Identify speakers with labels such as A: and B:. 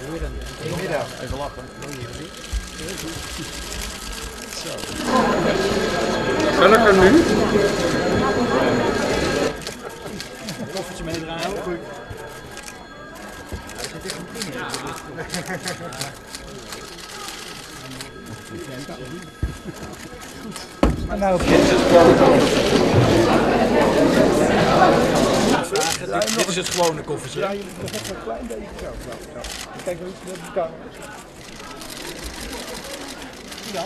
A: Ja, even lachen.
B: Welke nu?
A: Koffertje meedraaien. Goed.
C: Nou,
A: Dit, dit is het gewone koffertje.
C: ja, je moet nog een klein beetje zo. zo, zo. Kijk hoe het met elkaar is. Ja.